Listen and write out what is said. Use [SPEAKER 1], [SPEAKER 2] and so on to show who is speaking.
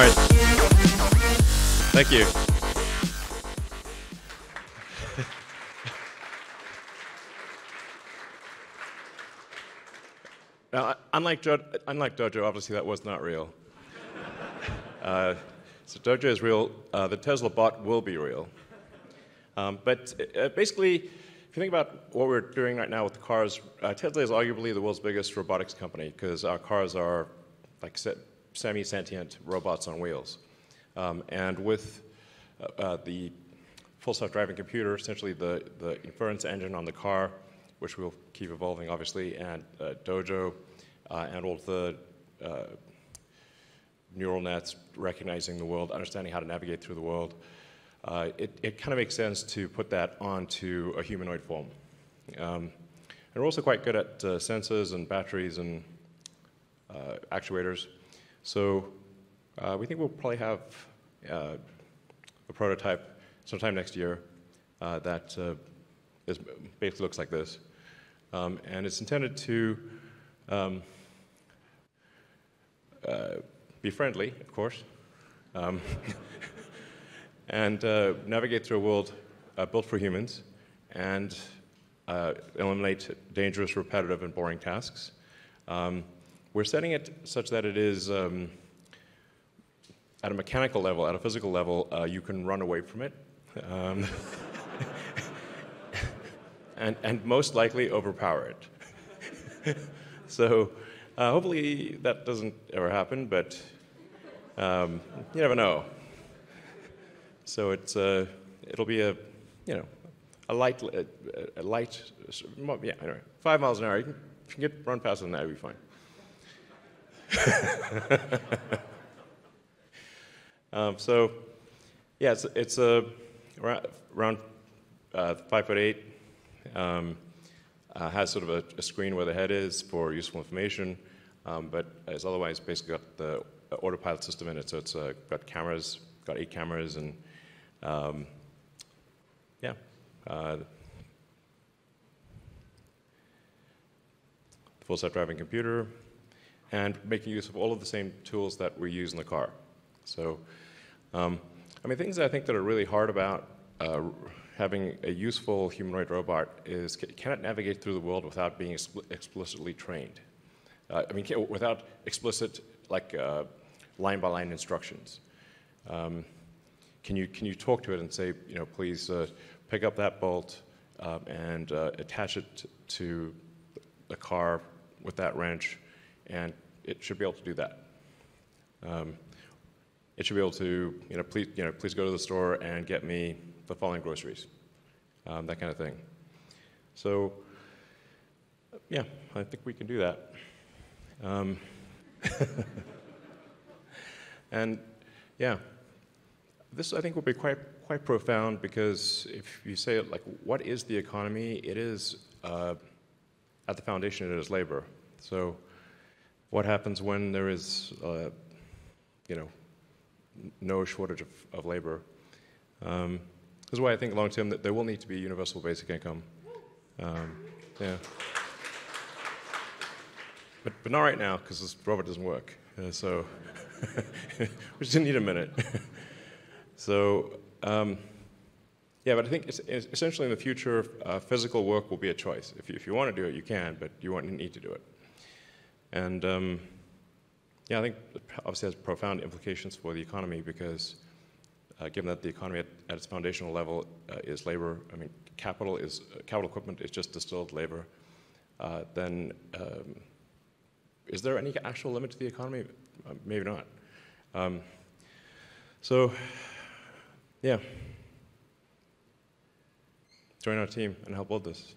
[SPEAKER 1] right. Thank you. now, unlike, jo unlike Dojo, obviously that was not real. Uh, so Dojo is real. Uh, the Tesla bot will be real. Um, but uh, basically, if you think about what we're doing right now with the cars, uh, Tesla is arguably the world's biggest robotics company because our cars are like semi-sentient robots on wheels. Um, and with uh, uh, the full self-driving computer, essentially the, the inference engine on the car, which will keep evolving, obviously, and uh, Dojo, uh, and all the uh, neural nets recognizing the world, understanding how to navigate through the world, uh, it, it kind of makes sense to put that onto a humanoid form. Um, and we're also quite good at sensors and batteries and actuators. So uh, we think we'll probably have uh, a prototype sometime next year uh, that uh, is, basically looks like this. Um, and it's intended to um, uh, be friendly, of course, um, and uh, navigate through a world built for humans and eliminate dangerous, repetitive, and boring tasks. Um, we're setting it such that it is, um, at a mechanical level, at a physical level, uh, you can run away from it. Um, and, and most likely overpower it. so uh, hopefully that doesn't ever happen, but um, you never know. So it's, uh, it'll be a, you know, a light, a, a light, yeah, anyway, five miles an hour. You can, you can get run faster than that, it'll be fine. um, so, yeah, it's, it's a around uh, five foot eight. Um, uh, has sort of a, a, screen where the head is for useful information, um, but it's otherwise basically got the autopilot system in it. So it's uh, got cameras, got eight cameras, and um, yeah. Uh, full self-driving computer, and making use of all of the same tools that we use in the car. So, um, I mean, things I think that are really hard about uh, having a useful humanoid robot is it navigate through the world without being explicitly trained? Uh, I mean, without explicit, like, uh, line-by-line -line instructions. Um, can, you, can you talk to it and say, you know, please uh, pick up that bolt um, and uh, attach it to the car with that wrench and it should be able to do that. Um, it should be able to, you know, please, you know, please go to the store and get me the following groceries, um, that kind of thing. So, yeah, I think we can do that. Um, and yeah, this I think will be quite quite profound because if you say like, what is the economy? It is uh, at the foundation. It is labor. So what happens when there is, uh, you know, no shortage of, of labor. Um, this is why I think long term that there will need to be universal basic income. Um, yeah. But, but not right now because this robot doesn't work. Uh, so we just need a minute. so um, yeah, but I think it's, it's essentially in the future, uh, physical work will be a choice. If you, if you want to do it, you can, but you won't need to do it. And um, yeah, I think it obviously has profound implications for the economy because uh, given that the economy at, at its foundational level uh, is labor, I mean, capital is uh, capital equipment is just distilled labor. Uh, then, um, is there any actual limit to the economy? Uh, maybe not. Um, so, yeah, join our team and help build this.